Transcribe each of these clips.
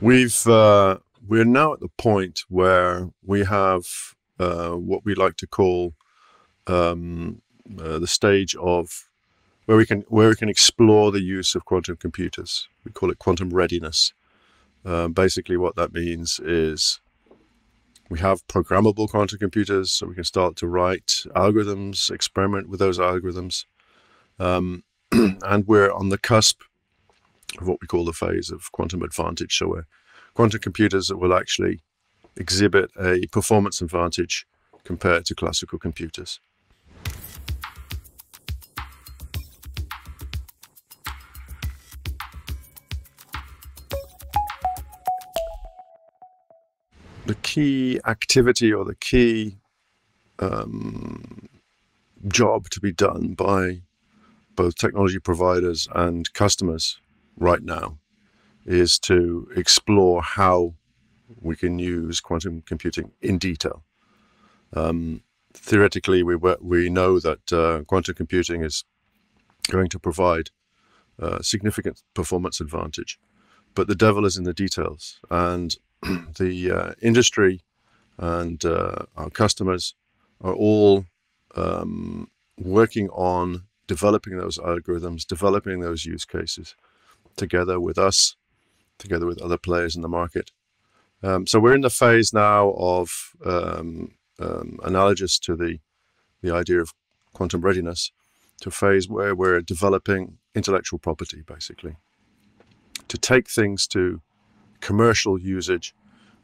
We've uh, we're now at the point where we have uh, what we like to call um, uh, the stage of where we can where we can explore the use of quantum computers. We call it quantum readiness. Um, basically, what that means is we have programmable quantum computers, so we can start to write algorithms, experiment with those algorithms, um, and we're on the cusp of what we call the phase of quantum advantage. So we're quantum computers that will actually exhibit a performance advantage compared to classical computers. The key activity or the key um, job to be done by both technology providers and customers right now is to explore how we can use quantum computing in detail. Um, theoretically, we we know that uh, quantum computing is going to provide uh, significant performance advantage, but the devil is in the details. And the uh, industry and uh, our customers are all um, working on developing those algorithms, developing those use cases together with us together with other players in the market. Um, so we're in the phase now of um, um, analogous to the the idea of quantum readiness, to a phase where we're developing intellectual property, basically. To take things to commercial usage,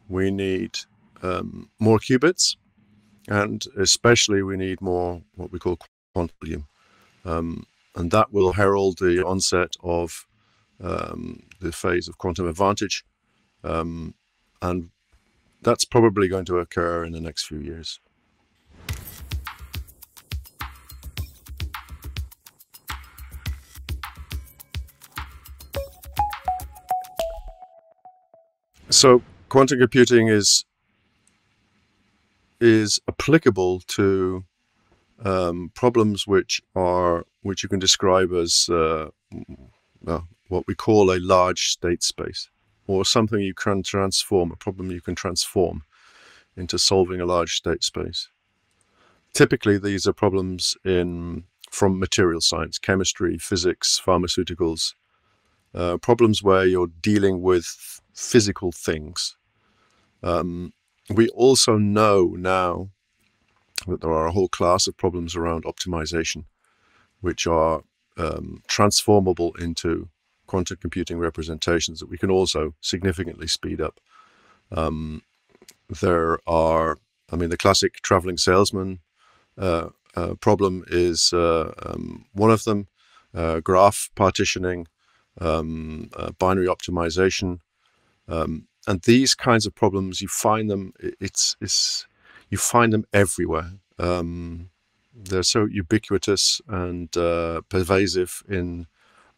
we need um, more qubits, and especially we need more what we call quantum um, and that will herald the onset of um, the phase of quantum advantage. Um, and that's probably going to occur in the next few years. So quantum computing is is applicable to um, problems which are which you can describe as uh, well, what we call a large state space, or something you can transform, a problem you can transform into solving a large state space. Typically, these are problems in from material science, chemistry, physics, pharmaceuticals, uh, problems where you're dealing with physical things. Um, we also know now that there are a whole class of problems around optimization, which are um, transformable into quantum computing representations that we can also significantly speed up. Um, there are, I mean, the classic traveling salesman uh, uh, problem is uh, um, one of them. Uh, graph partitioning, um, uh, binary optimization, um, and these kinds of problems, you find them. It's it's you find them everywhere. Um, they're so ubiquitous and uh, pervasive in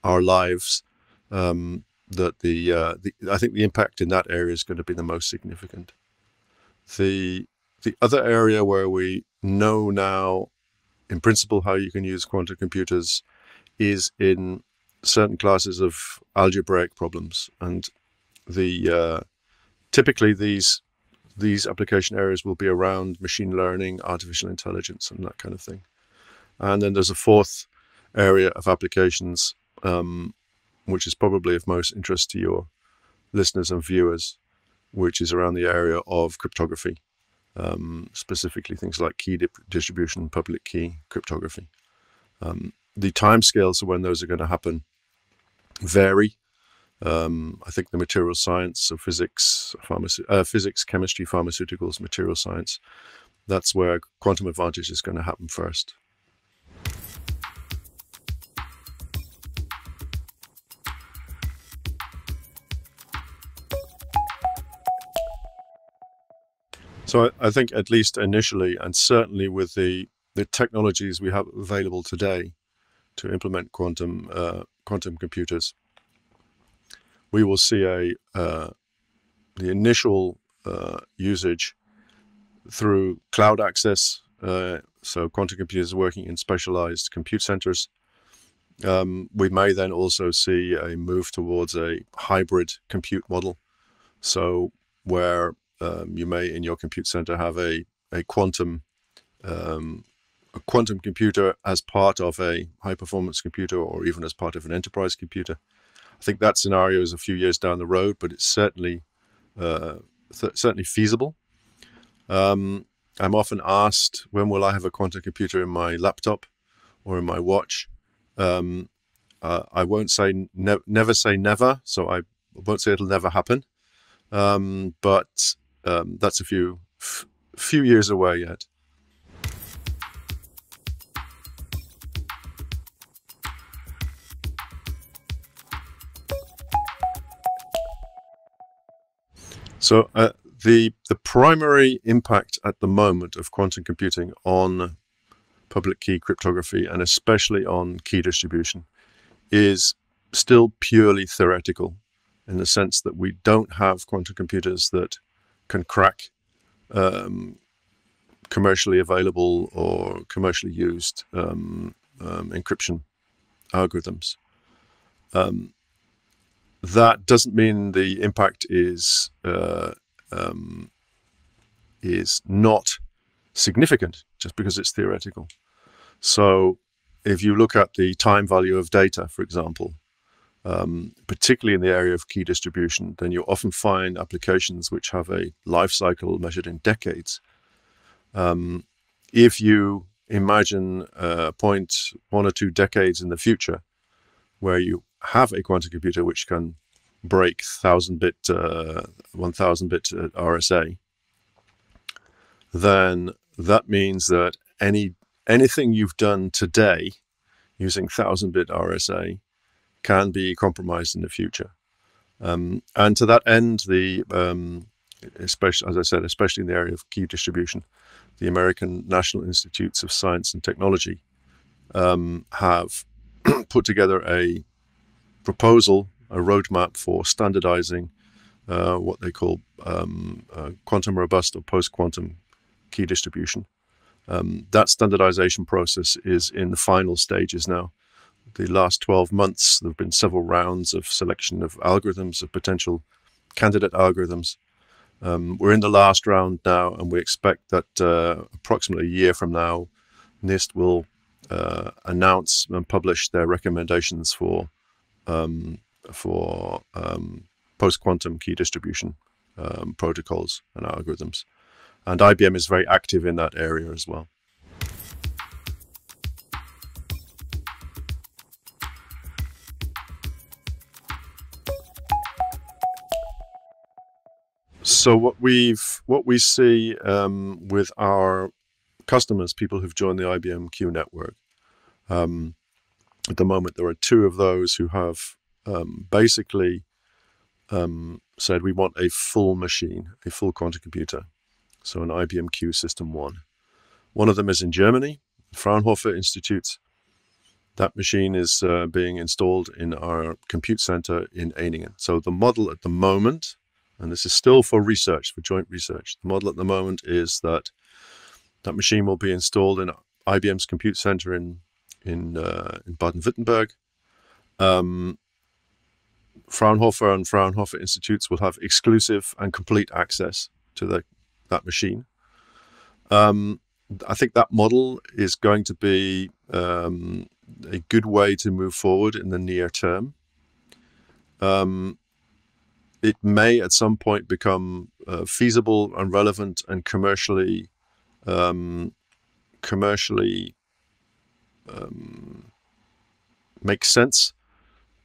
our lives um, that the, uh, the I think the impact in that area is going to be the most significant. The the other area where we know now, in principle, how you can use quantum computers is in certain classes of algebraic problems, and the uh, typically these these application areas will be around machine learning, artificial intelligence, and that kind of thing. And then there's a fourth area of applications, um, which is probably of most interest to your listeners and viewers, which is around the area of cryptography, um, specifically things like key distribution, public key cryptography. Um, the timescales of when those are going to happen vary. Um, I think the material science, so physics, uh, physics, chemistry, pharmaceuticals, material science, that's where quantum advantage is going to happen first. So I, I think at least initially, and certainly with the the technologies we have available today to implement quantum uh, quantum computers, we will see a uh, the initial uh, usage through cloud access. Uh, so quantum computers working in specialized compute centers. Um, we may then also see a move towards a hybrid compute model. So where um, you may in your compute center have a, a quantum um, a quantum computer as part of a high performance computer or even as part of an enterprise computer. I think that scenario is a few years down the road, but it's certainly uh, certainly feasible. Um, I'm often asked, when will I have a quantum computer in my laptop or in my watch? Um, uh, I won't say ne- never say never, so I won't say it'll never happen. Um, but um, that's a few few years away yet. So uh, the the primary impact at the moment of quantum computing on public key cryptography and especially on key distribution is still purely theoretical in the sense that we don't have quantum computers that can crack um, commercially available or commercially used um, um, encryption algorithms. Um, that doesn't mean the impact is uh, um, is not significant just because it's theoretical. So, if you look at the time value of data, for example, um, particularly in the area of key distribution, then you often find applications which have a life cycle measured in decades. Um, if you imagine a point one or two decades in the future, where you have a quantum computer which can break thousand bit, uh, one thousand bit uh, RSA, then that means that any anything you've done today using thousand bit RSA can be compromised in the future. Um, and to that end, the um, especially as I said, especially in the area of key distribution, the American National Institutes of Science and Technology um, have put together a proposal, a roadmap for standardizing uh, what they call um, uh, quantum robust or post quantum key distribution. Um, that standardization process is in the final stages now. The last 12 months, there have been several rounds of selection of algorithms, of potential candidate algorithms. Um, we're in the last round now, and we expect that uh, approximately a year from now, NIST will uh, announce and publish their recommendations for for um, post quantum key distribution um, protocols and algorithms. And IBM is very active in that area as well. So what we've what we see um, with our customers, people who've joined the IBM Q network, um, at the moment there are two of those who have um, basically um, said we want a full machine, a full quantum computer, so an IBM Q System 1. One of them is in Germany, Fraunhofer Institute. That machine is uh, being installed in our compute center in Ehningen. So the model at the moment, and this is still for research, for joint research, the model at the moment is that that machine will be installed in IBM's compute center in in uh, in Baden-Württemberg. Um, Fraunhofer and Fraunhofer Institutes will have exclusive and complete access to the that machine. Um, I think that model is going to be um, a good way to move forward in the near term. Um, it may at some point become uh, feasible and relevant and commercially um, commercially um, make sense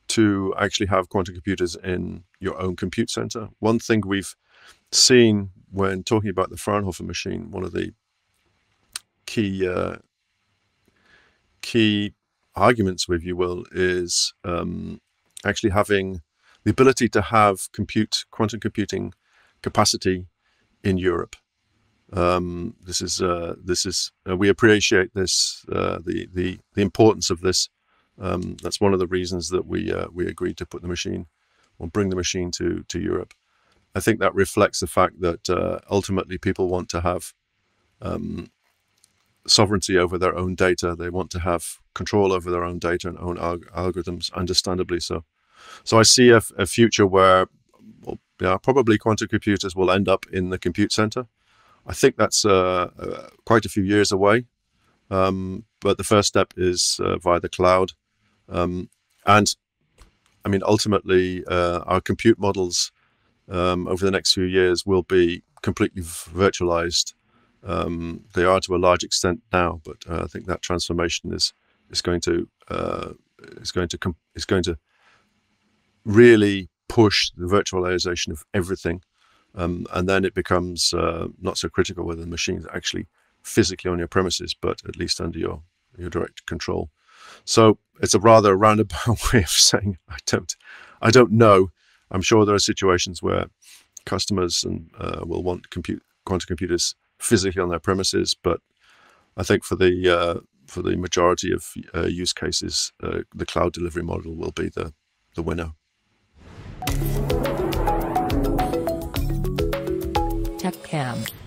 to actually have quantum computers in your own compute center. One thing we've seen when talking about the Fraunhofer machine, one of the key uh, key arguments, if you will, is um, actually having the ability to have compute quantum computing capacity in Europe. Um, this is uh, this is uh, we appreciate this uh, the the the importance of this. Um, that's one of the reasons that we uh, we agreed to put the machine or bring the machine to to Europe. I think that reflects the fact that uh, ultimately people want to have um, sovereignty over their own data. They want to have control over their own data and own alg algorithms, understandably so. So I see a, future where well, yeah, probably quantum computers will end up in the compute center. I think that's uh, uh, quite a few years away, um, but the first step is uh, via the cloud. Um, and I mean, ultimately, uh, our compute models um, over the next few years will be completely virtualized. Um, they are to a large extent now, but uh, I think that transformation is is going to uh, is going to is going to really push the virtualization of everything, um, and then it becomes uh, not so critical whether the machine is actually physically on your premises, but at least under your your direct control. So it's a rather roundabout way of saying I don't I don't know. I'm sure there are situations where customers and uh, will want compute quantum computers physically on their premises, but I think for the uh, for the majority of uh, use cases, uh, the cloud delivery model will be the the winner. TechCam.